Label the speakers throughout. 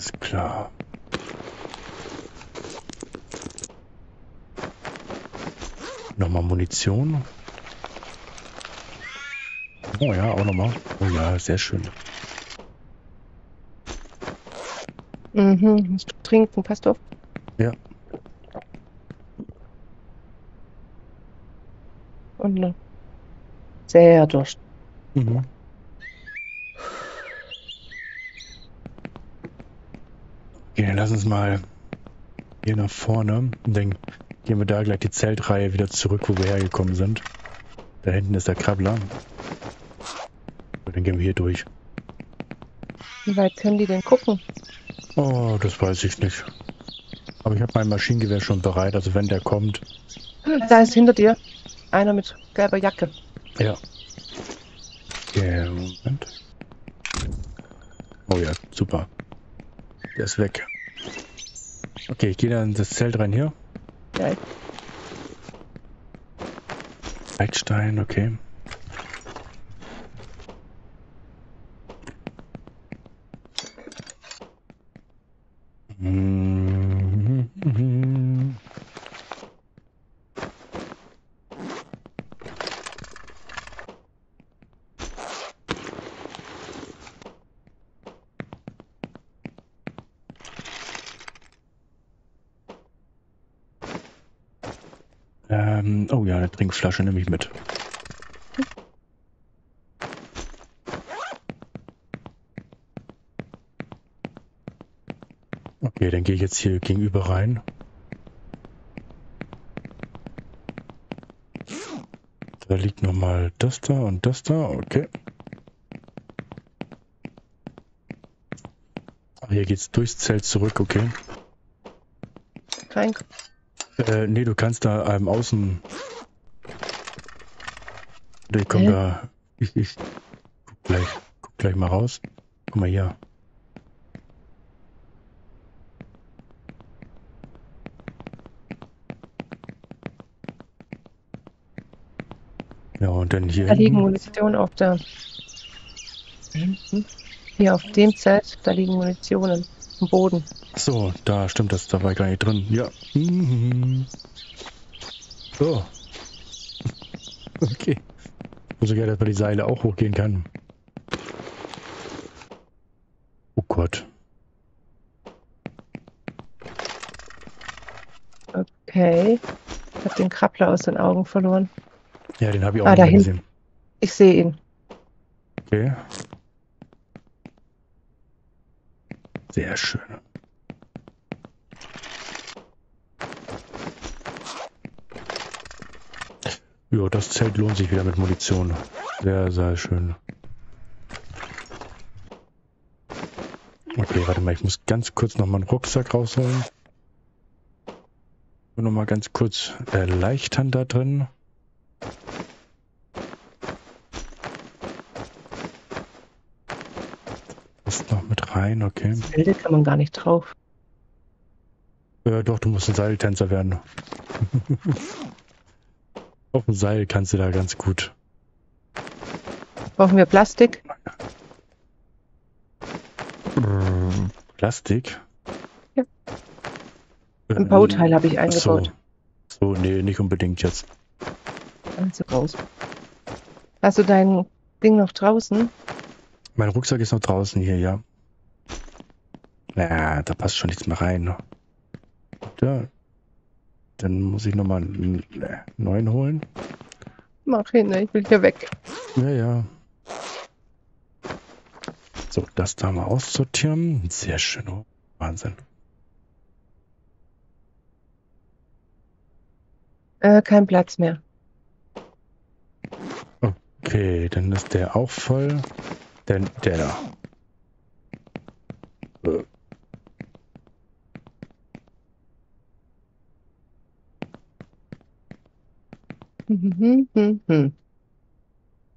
Speaker 1: Ist klar. Nochmal Munition. Oh ja, auch nochmal. Oh ja, sehr schön.
Speaker 2: Mhm, musst du trinken, passt auf.
Speaker 1: Ja.
Speaker 2: Und ne. Sehr Durst.
Speaker 1: Mhm. Okay, dann lass uns mal hier nach vorne und dann gehen wir da gleich die Zeltreihe wieder zurück, wo wir hergekommen sind. Da hinten ist der Krabbler. Und dann gehen wir hier durch.
Speaker 2: Wie weit können die denn gucken?
Speaker 1: Oh, das weiß ich nicht. Aber ich habe mein Maschinengewehr schon bereit, also wenn der kommt.
Speaker 2: Da ist hinter dir einer mit gelber Jacke.
Speaker 1: Ja. Okay, Moment. Oh ja, super. Der ist weg. Okay, ich gehe dann in das Zelt rein hier.
Speaker 2: Ja,
Speaker 1: Leitstein, okay. Mhm. Ähm, oh ja, eine Trinkflasche nehme ich mit. Okay, dann gehe ich jetzt hier gegenüber rein. Da liegt nochmal das da und das da, okay. Ah, Hier geht's durchs Zelt zurück, okay.
Speaker 2: rein.
Speaker 1: Äh, nee, du kannst da ähm, außen. Ich komm
Speaker 2: Hä?
Speaker 1: da. Ich, ich guck gleich, guck gleich mal raus. Guck mal hier. Ja, und dann hier.
Speaker 2: Da liegen Munition auf der. Hinten. Hier auf dem Zelt, da liegen Munitionen am Boden.
Speaker 1: So, da stimmt das, da war ich gar nicht drin. Ja. Mhm. So. Okay. Gar nicht, dass man die Seile auch hochgehen kann. Oh Gott.
Speaker 2: Okay. Ich habe den Krabbler aus den Augen verloren.
Speaker 1: Ja, den habe ich auch
Speaker 2: Ah,
Speaker 1: nicht gesehen.
Speaker 2: Ich sehe ihn.
Speaker 1: Okay. Sehr schön. Ja, das Zelt lohnt sich wieder mit Munition. Sehr, sehr schön. Okay, warte mal, ich muss ganz kurz noch meinen Rucksack rausholen. Nur noch mal ganz kurz erleichtern da drin. Ist noch mit rein, okay.
Speaker 2: Bilde kann man gar nicht drauf.
Speaker 1: Äh, doch, du musst ein Seiltänzer werden. Auf dem Seil kannst du da ganz gut.
Speaker 2: Brauchen wir Plastik?
Speaker 1: Ähm, Plastik?
Speaker 2: Ja.
Speaker 1: Äh,
Speaker 2: Ein Bauteil habe ich
Speaker 1: ach so.
Speaker 2: eingebaut.
Speaker 1: So, nee, nicht unbedingt jetzt.
Speaker 2: Also raus. Hast du dein Ding noch draußen?
Speaker 1: Mein Rucksack ist noch draußen hier, ja. Na, da passt schon nichts mehr rein. Da. Dann muss ich nochmal einen neuen holen.
Speaker 2: Mach hin, ne? ich will hier weg.
Speaker 1: Ja, ja. So, das da mal aussortieren. Sehr schön. Oh, Wahnsinn.
Speaker 2: Äh, kein Platz mehr.
Speaker 1: Okay, dann ist der auch voll. Der, der da. Äh.
Speaker 2: Mhm.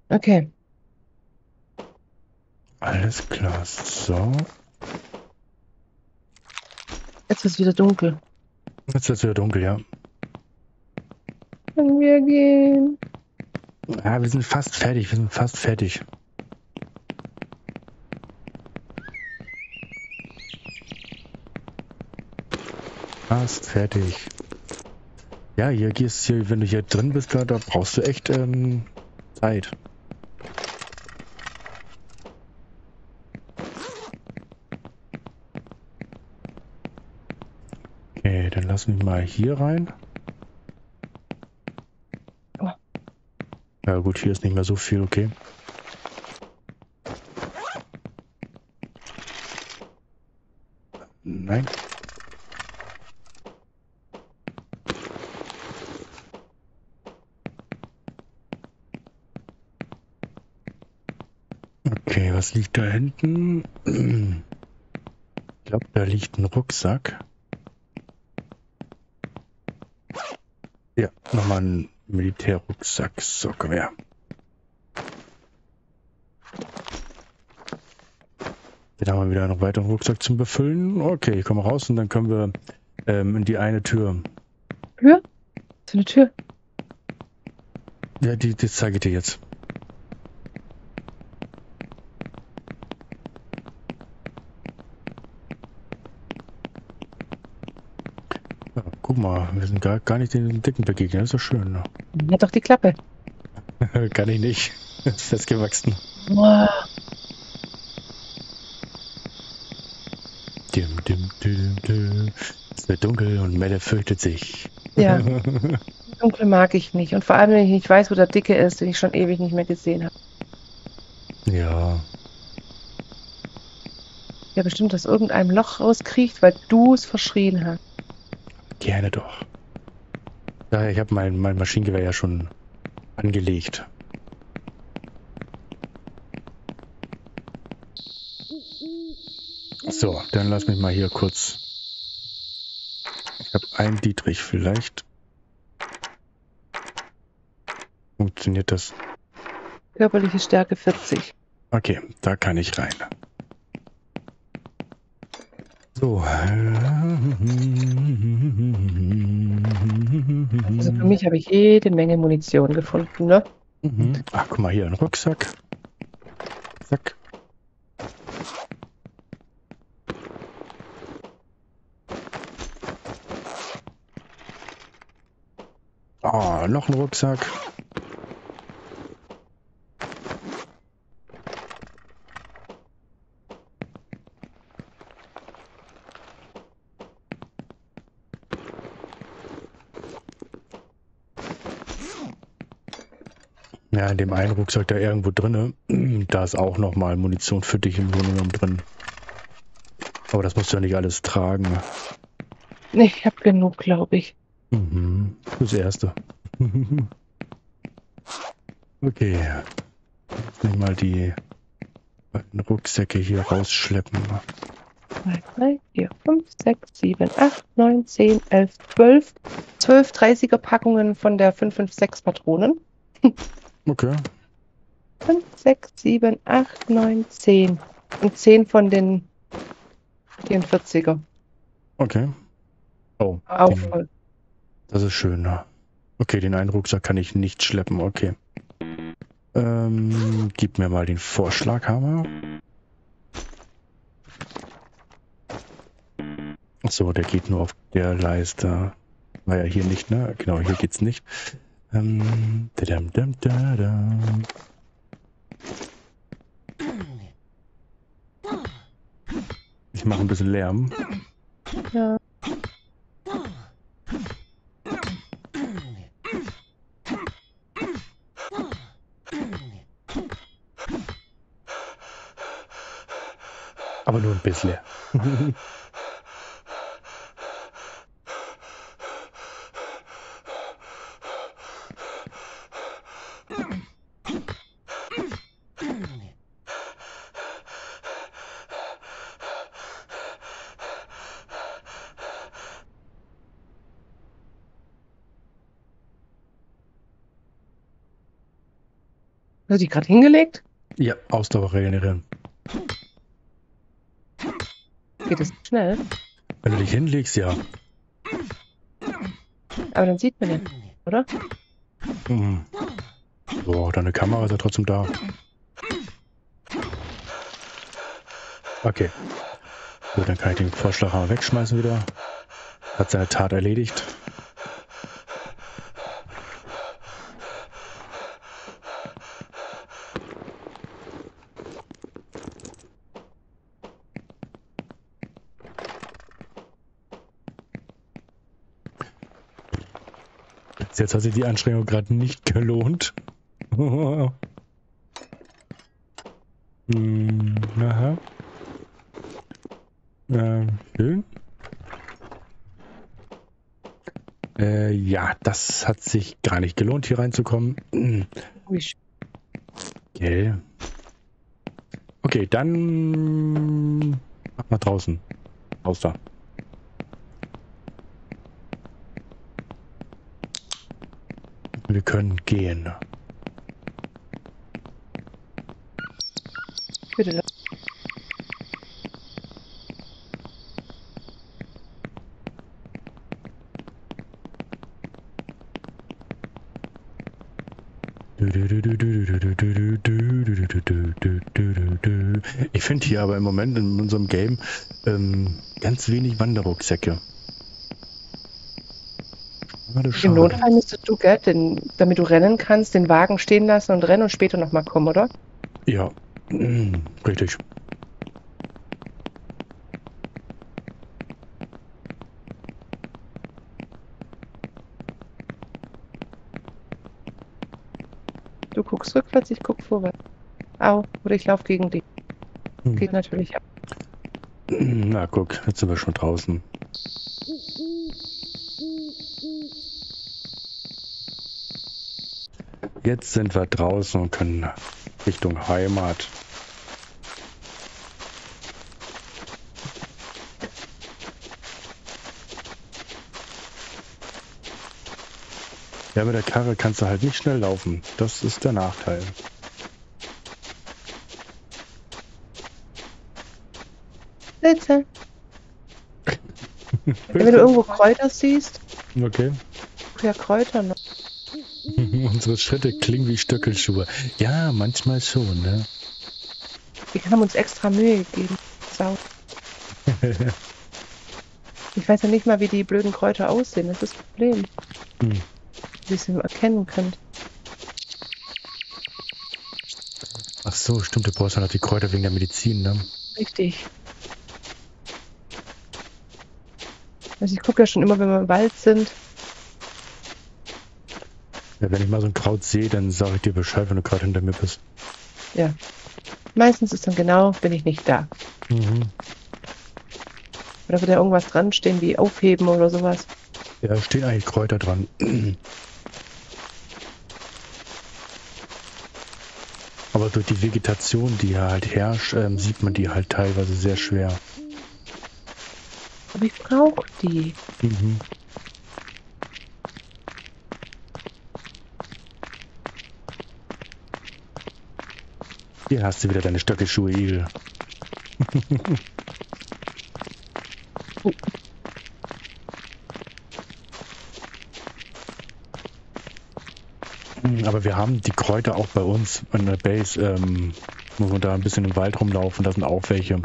Speaker 2: Okay.
Speaker 1: Alles klar. So.
Speaker 2: Jetzt ist wieder dunkel.
Speaker 1: Jetzt es wieder dunkel, ja.
Speaker 2: Können wir gehen?
Speaker 1: Ja, wir sind fast fertig. Wir sind fast fertig. Passt, fertig. Ja, hier gehst hier, wenn du hier drin bist, da, da brauchst du echt ähm, Zeit. Okay, dann lass mich mal hier rein. Ja gut, hier ist nicht mehr so viel, okay. Nein. Okay, was liegt da hinten? Ich glaube, da liegt ein Rucksack. Ja, nochmal ein Militärrucksack. So, komm her. Dann haben wir wieder einen weiteren Rucksack zum Befüllen. Okay, ich komme raus und dann können wir ähm, in die eine Tür.
Speaker 2: Tür? So eine Tür.
Speaker 1: Ja, die, die zeige ich dir jetzt. Ja, guck mal, wir sind gar, gar nicht den Dicken begegnet. Das ist doch schön. Ne?
Speaker 2: Hat doch die Klappe.
Speaker 1: Kann ich nicht. ist festgewachsen.
Speaker 2: Boah.
Speaker 1: Dim, dim, dim, dim. Es wird dunkel und Melle fürchtet sich.
Speaker 2: Ja, dunkel mag ich nicht. Und vor allem, wenn ich nicht weiß, wo der Dicke ist, den ich schon ewig nicht mehr gesehen habe.
Speaker 1: ja,
Speaker 2: Ja, bestimmt aus irgendeinem Loch rauskriecht, weil du es verschrien hast.
Speaker 1: Gerne doch. Ja, ich habe mein, mein Maschinengewehr ja schon angelegt. So, dann lass mich mal hier kurz. Ich habe einen Dietrich vielleicht. Funktioniert das?
Speaker 2: Körperliche Stärke 40.
Speaker 1: Okay, da kann ich rein. So.
Speaker 2: Also für mich habe ich jede Menge Munition gefunden, ne?
Speaker 1: Mhm. Ach, guck mal hier, ein Rucksack. Zack. Ah, noch ein Rucksack. Ja, in dem einen Rucksack da irgendwo drinne, da ist auch noch mal Munition für dich im Grunde genommen drin. Aber das musst du ja nicht alles tragen.
Speaker 2: Ich habe genug, glaube ich.
Speaker 1: Mhm. Das erste. okay. Nicht mal die Rucksäcke hier rausschleppen.
Speaker 2: 2, 3, 4, 5, 6, 7, 8, 9, 10, 11, 12. 12 30er Packungen von der 556 Patronen.
Speaker 1: Okay.
Speaker 2: 5, 6, 7, 8, 9, 10. Und 10 von den 44er.
Speaker 1: Okay. Oh,
Speaker 2: Auch voll.
Speaker 1: das ist schön. Okay, den einen Rucksack kann ich nicht schleppen. Okay. Ähm, gib mir mal den Vorschlaghammer. Achso, der geht nur auf der Leiste. Naja, hier nicht, ne? Genau, hier geht's nicht. Ähm, dadam, dam, dadam. Ich mache ein bisschen Lärm.
Speaker 2: Ja.
Speaker 1: Aber nur ein bisschen.
Speaker 2: Hast du die gerade hingelegt?
Speaker 1: Ja, Ausdauer regenerieren.
Speaker 2: Geht das schnell?
Speaker 1: Wenn du dich hinlegst, ja.
Speaker 2: Aber dann sieht man ja, oder?
Speaker 1: Mhm. So, deine Kamera ist ja trotzdem da. Okay. Gut, dann kann ich den Vorschlaghammer wegschmeißen wieder. Hat seine Tat erledigt. Jetzt hat sich die Anstrengung gerade nicht gelohnt. hm, aha. Ähm, schön. Äh, ja, das hat sich gar nicht gelohnt, hier reinzukommen. Okay. Okay, dann mach mal draußen. Raus da. Wir können gehen.
Speaker 2: Bitte.
Speaker 1: Ich finde hier aber im Moment in unserem Game ähm, ganz wenig Wanderrucksäcke.
Speaker 2: Im Notfall müsstest du, gell, den, damit du rennen kannst, den Wagen stehen lassen und rennen und später nochmal kommen, oder?
Speaker 1: Ja, richtig.
Speaker 2: Du guckst rückwärts, ich guck vorwärts. Au, oder ich laufe gegen dich. Hm. Geht natürlich ab.
Speaker 1: Na guck, jetzt sind wir schon draußen. Jetzt sind wir draußen und können Richtung Heimat. Ja, mit der Karre kannst du halt nicht schnell laufen. Das ist der Nachteil.
Speaker 2: Sitze. Wenn du irgendwo Kräuter siehst.
Speaker 1: Okay.
Speaker 2: Ja, Kräuter noch.
Speaker 1: Unsere Schritte klingen wie Stöckelschuhe. Ja, manchmal schon, ne?
Speaker 2: Wir haben uns extra Mühe gegeben. Sau. ich weiß ja nicht mal, wie die blöden Kräuter aussehen. Das ist das Problem. Hm. Wie ihr sie erkennen könnt.
Speaker 1: Ach so, stimmt. Du brauchst ja noch die Kräuter wegen der Medizin, ne?
Speaker 2: Richtig. Also ich gucke ja schon immer, wenn wir im Wald sind,
Speaker 1: ja, wenn ich mal so ein Kraut sehe, dann sage ich dir Bescheid, wenn du gerade hinter mir bist.
Speaker 2: Ja. Meistens ist dann genau, bin ich nicht da. Mhm. Oder wird da irgendwas dran stehen, wie aufheben oder sowas?
Speaker 1: Ja, stehen eigentlich Kräuter dran. Aber durch die Vegetation, die hier halt herrscht, ähm, sieht man die halt teilweise sehr schwer.
Speaker 2: Aber ich brauche die. Mhm.
Speaker 1: Hier hast du wieder deine Stöckelschuhe, Igel. Aber wir haben die Kräuter auch bei uns in der Base. Ähm, muss man da ein bisschen im Wald rumlaufen, da sind auch welche.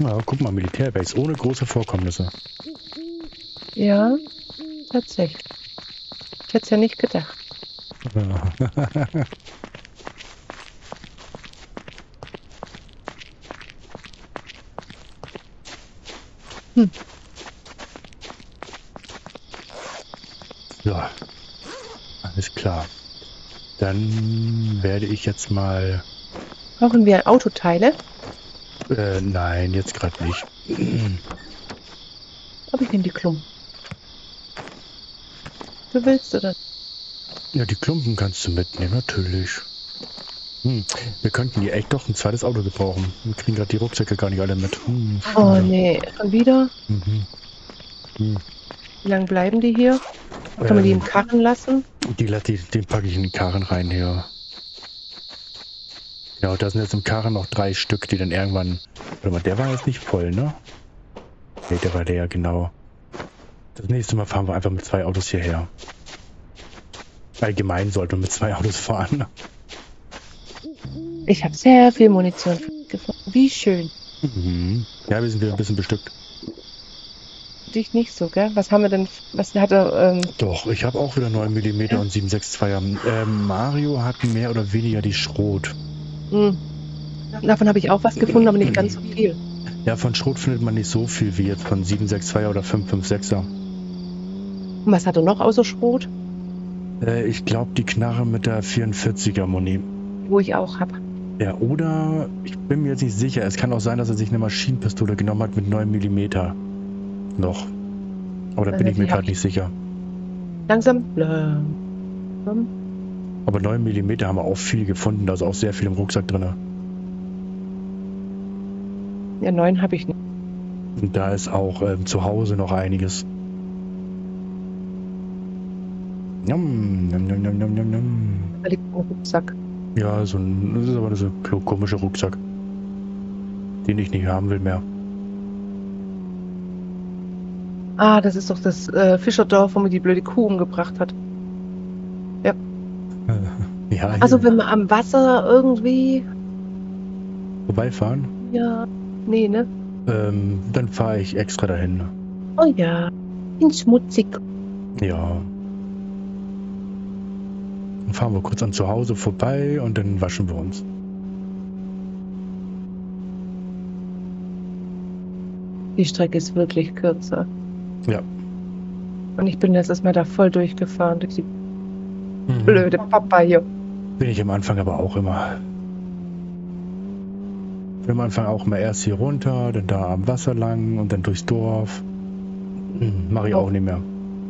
Speaker 1: Ja, guck mal, Militärbase ohne große Vorkommnisse.
Speaker 2: Ja, tatsächlich. Ich hätte es ja nicht gedacht. Ja. hm.
Speaker 1: Ja, alles klar. Dann werde ich jetzt mal.
Speaker 2: Brauchen wir Autoteile?
Speaker 1: Äh, nein, jetzt gerade nicht.
Speaker 2: Aber ich nehme die Klumpen. Du willst, oder?
Speaker 1: Ja, die Klumpen kannst du mitnehmen, natürlich. Hm, wir könnten hier echt doch ein zweites Auto gebrauchen. Wir kriegen gerade die Rucksäcke gar nicht alle mit. Hm,
Speaker 2: oh nee, schon wieder? Mhm. Hm. Wie lange bleiben die hier? Kann ähm, man die im Karren lassen?
Speaker 1: Die, die, den packe ich in den Karren rein hier. Ja, da sind jetzt im Karren noch drei Stück, die dann irgendwann. Warte mal, der war jetzt nicht voll, ne? Nee, der war leer, genau. Das nächste Mal fahren wir einfach mit zwei Autos hierher. Allgemein sollte man mit zwei Autos fahren.
Speaker 2: Ich habe sehr viel Munition gefunden. Wie schön.
Speaker 1: Mhm. Ja, wir sind wieder ein bisschen bestückt.
Speaker 2: Dich nicht so, gell? Was haben wir denn? Was hat er? Ähm,
Speaker 1: Doch, ich habe auch wieder 9 mm und 762er. Ähm, Mario hat mehr oder weniger die Schrot.
Speaker 2: Mh. Davon habe ich auch was gefunden, aber nicht ganz so viel.
Speaker 1: Ja, von Schrot findet man nicht so viel wie jetzt von 762er oder 556er.
Speaker 2: Und was hat er noch außer Schrot?
Speaker 1: Äh, ich glaube, die Knarre mit der 44er Moni.
Speaker 2: Wo ich auch habe.
Speaker 1: Ja, oder ich bin mir jetzt nicht sicher. Es kann auch sein, dass er sich eine Maschinenpistole genommen hat mit 9 mm. Noch. Aber da bin ich mir gerade nicht sicher.
Speaker 2: Langsam. Langsam.
Speaker 1: Aber 9 mm haben wir auch viel gefunden. Da ist auch sehr viel im Rucksack drin.
Speaker 2: Ja, neun habe ich nicht.
Speaker 1: Und da ist auch ähm, zu Hause noch einiges. Njam, njam, njam, njam, njam, njam.
Speaker 2: Da liegt ein Rucksack.
Speaker 1: Ja, so ein, das ist aber so ein komischer Rucksack. Den ich nicht haben will mehr.
Speaker 2: Ah, das ist doch das äh, Fischerdorf, wo man die blöde Kuh umgebracht hat.
Speaker 1: Ja, hier
Speaker 2: Also wenn man am Wasser irgendwie.
Speaker 1: vorbeifahren,
Speaker 2: Ja. Nee, ne?
Speaker 1: ähm, dann fahre ich extra dahin.
Speaker 2: Oh ja. Bin schmutzig.
Speaker 1: Ja. Dann fahren wir kurz an zu Hause vorbei und dann waschen wir uns.
Speaker 2: Die Strecke ist wirklich kürzer.
Speaker 1: Ja.
Speaker 2: Und ich bin letztes Mal da voll durchgefahren durch die
Speaker 1: Mhm.
Speaker 2: blöde Papa hier.
Speaker 1: Bin ich am Anfang aber auch immer. Bin am Anfang auch immer erst hier runter, dann da am Wasser lang und dann durchs Dorf. Hm, Mache ich
Speaker 2: Oh.
Speaker 1: auch nicht mehr.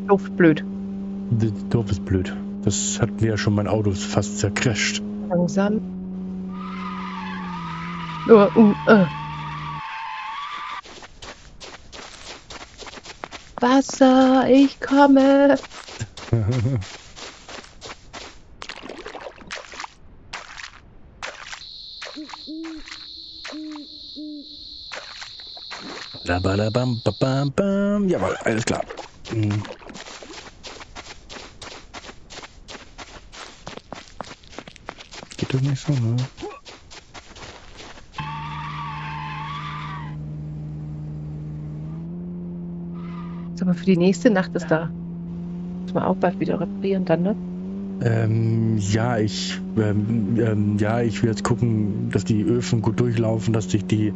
Speaker 2: Doof blöd.
Speaker 1: Das Dorf ist blöd. Das hat mir ja schon mein Auto fast zercrasht.
Speaker 2: Langsam. Oh, uh, äh. Wasser, ich komme.
Speaker 1: Labalabam, babam, bam. Jawohl, alles klar. Hm. Geht das nicht so, ne?
Speaker 2: Mal, für die nächste Nacht ist da. Muss man auch bald wieder reparieren dann, ne?
Speaker 1: Ähm, ja, ich, ähm, ähm, ja, ich will jetzt gucken, dass die Öfen gut durchlaufen, dass ich die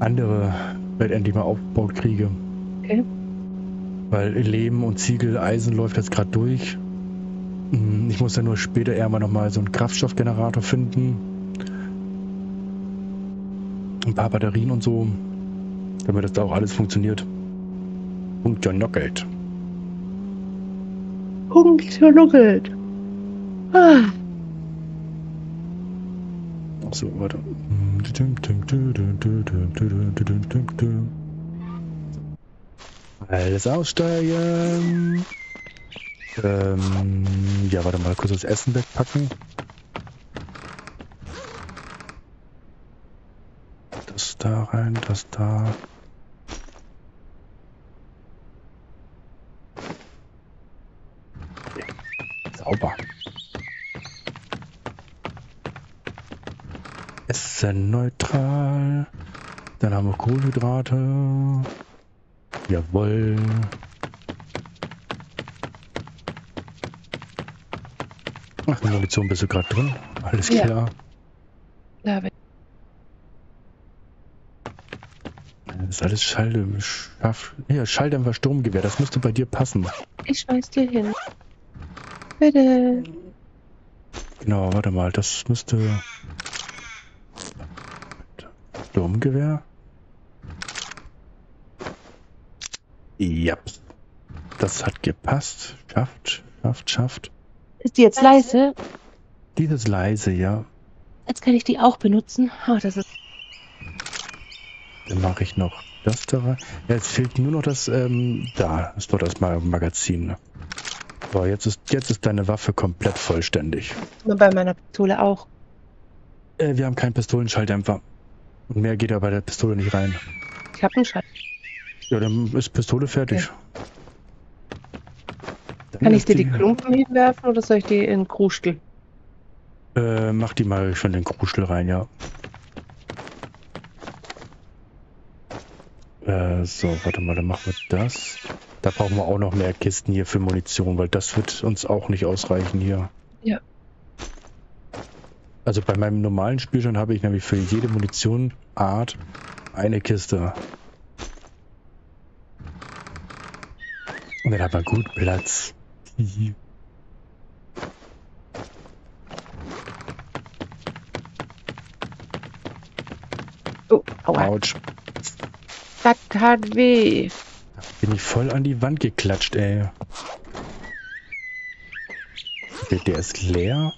Speaker 1: andere Welt endlich mal aufgebaut kriege.
Speaker 2: Okay.
Speaker 1: Weil Lehm und Ziegel, Eisen läuft jetzt gerade durch. Hm, Ich muss dann nur später eher mal nochmal so einen Kraftstoffgenerator finden. Ein paar Batterien und so, damit das da auch alles funktioniert. Und genockelt.
Speaker 2: Punktgenuckelt. Ah,
Speaker 1: Achso, warte. Alles aussteigen. Ähm, ja, warte mal, kurz das Essen wegpacken. Das da rein, das da. Sauber. Essen neutral. Dann haben wir Kohlenhydrate. Jawohl. Ach, die Munition bist du gerade drin. Alles
Speaker 2: Ja.
Speaker 1: klar.
Speaker 2: da bin
Speaker 1: Das ist alles Schalldämpfer. Ja, Schalldämpfer Sturmgewehr. Das müsste bei dir passen.
Speaker 2: ich schmeiß dir hin. Bitte.
Speaker 1: Genau, warte mal. Das müsste... Sturmgewehr? Ja. Das hat gepasst. Schafft, schafft, schafft.
Speaker 2: Ist die jetzt leise?
Speaker 1: Dieses leise, ja.
Speaker 2: Jetzt kann ich die auch benutzen. Oh, das ist.
Speaker 1: Dann mache ich noch das da rein. Ja, jetzt fehlt nur noch das, ähm, da ist doch das Ma- Magazin. So, jetzt ist, jetzt ist deine Waffe komplett vollständig.
Speaker 2: Und bei meiner Pistole auch.
Speaker 1: Äh, wir haben keinen Pistolenschalldämpfer. Und mehr geht ja bei der Pistole nicht rein.
Speaker 2: Ich habe einen Schall.
Speaker 1: Ja, dann ist Pistole fertig. Dann
Speaker 2: Kann ich dir die Klumpen hinwerfen oder soll ich die in Krustel?
Speaker 1: Äh, mach die mal schon in den Kruschel rein, ja. Äh, so, warte mal, dann machen wir das. Da brauchen wir auch noch mehr Kisten hier für Munition, weil das wird uns auch nicht ausreichen hier.
Speaker 2: Ja.
Speaker 1: Also bei meinem normalen Spielstand habe ich nämlich für jede Munitionart eine Kiste. Und dann hat man gut Platz.
Speaker 2: Oh, aua.
Speaker 1: Autsch.
Speaker 2: Das tat weh.
Speaker 1: Bin ich voll an die Wand geklatscht, ey. Der, der ist leer.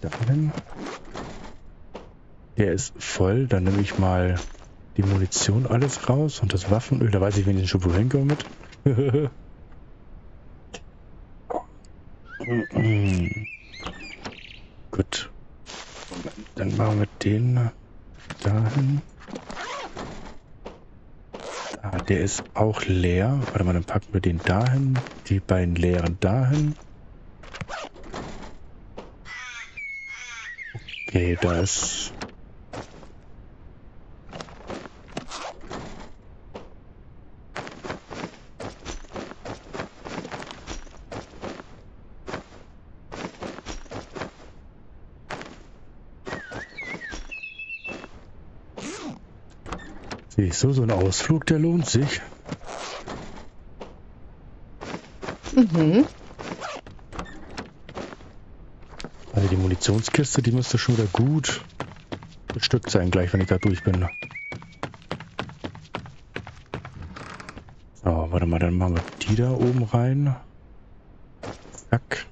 Speaker 1: Dahin. Der ist voll. Dann nehme ich mal die Munition alles raus und das Waffenöl. Da weiß ich wenigstens schon, wohin komme mit. Gut. Dann machen wir den dahin. Ah, der ist auch leer. Warte mal, dann packen wir den dahin. Die beiden leeren dahin. Okay, da ist... Siehst du, so ein Ausflug, der lohnt sich.
Speaker 2: Mhm.
Speaker 1: Also die Munitionskiste, die müsste schon wieder gut bestückt sein, gleich wenn ich da durch bin. So, warte mal, dann machen wir die da oben rein. Zack.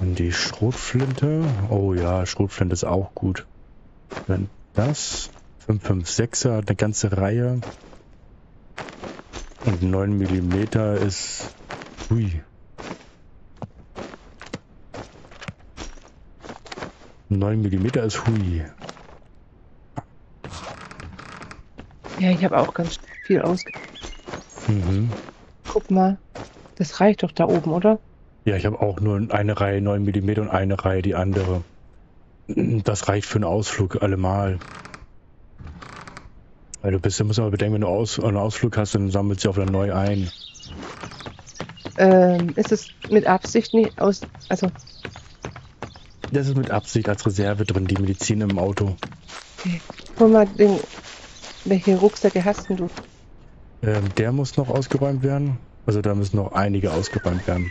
Speaker 1: Dann die Schrotflinte. Oh ja, Schrotflinte ist auch gut. Dann das. 556er, eine ganze Reihe. Und 9 mm ist... Hui. 9 mm ist hui.
Speaker 2: Ja, ich habe auch ganz viel ausgegeben.
Speaker 1: Mhm.
Speaker 2: Guck mal. Das reicht doch da oben, oder?
Speaker 1: Ja, ich habe auch nur eine Reihe 9 mm und eine Reihe die andere. Das reicht für einen Ausflug allemal. Weil du bist, du musst aber bedenken, wenn du aus, einen Ausflug hast, dann sammelt sie auch wieder neu ein.
Speaker 2: Ähm, ist es mit Absicht nicht aus. Also,
Speaker 1: Das ist mit Absicht als Reserve drin, die Medizin im Auto.
Speaker 2: hol mal den. Welche Rucksäcke hast denn du?
Speaker 1: Ähm, der muss noch ausgeräumt werden. Also da müssen noch einige ausgeräumt werden.